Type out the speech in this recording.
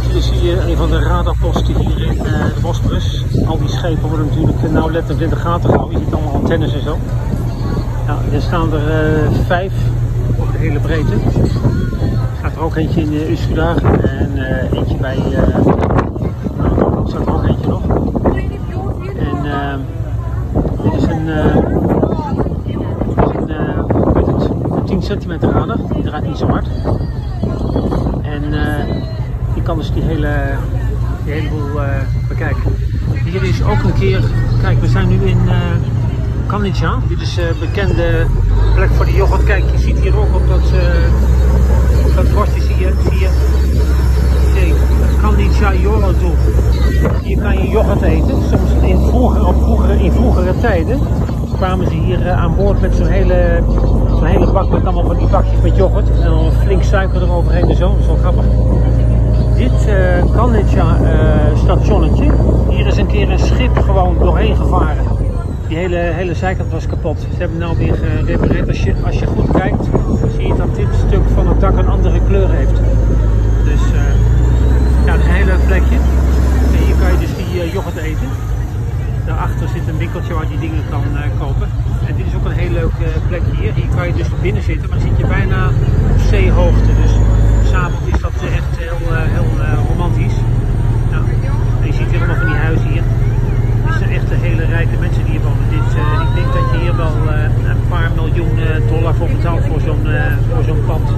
Kijk, hier zie je een van de radarposten hier in uh, de Bosporus. Al die schepen worden natuurlijk nou letterlijk in de gaten gehouden. Je ziet allemaal antennes en zo. Nou, er staan er vijf op de hele breedte. Er staat er ook eentje in uh, Uskudar en eentje bij... nou, er staat er eentje nog. En dit is een... dit is een 10 centimeter radar. Die draait niet zo hard. Kan dus die hele, die hele boel uh, bekijken. Hier is ook een keer, kijk we zijn nu in uh, Kanija. Dit is een uh, bekende plek voor de yoghurt. Kijk, je ziet hier ook op dat, op dat bordje, zie je, zie je. Kanija Yorodu. Hier kan je yoghurt eten. Soms in vroeger, in vroegere tijden kwamen ze hier aan boord met zo'n hele, hele bak met allemaal van die bakjes met yoghurt. En dan flink suiker eroverheen en zo. Dat is wel grappig dit uh, uh, stationnetje. Hier is een keer een schip gewoon doorheen gevaren. Die hele, hele zijkant was kapot. Ze hebben het nou weer gerepareerd. Als je, als je goed kijkt, zie je dat dit stuk van het dak een andere kleur heeft. Dus uh, ja, een heel leuk plekje. Hier kan je dus die uh, yoghurt eten. Daarachter zit een winkeltje waar je dingen kan kopen. En dit is ook een heel leuk plekje hier. Hier kan je dus binnen zitten, maar dan zit je bijna op zeehoogte. voor zo'n eh, zo'n pand.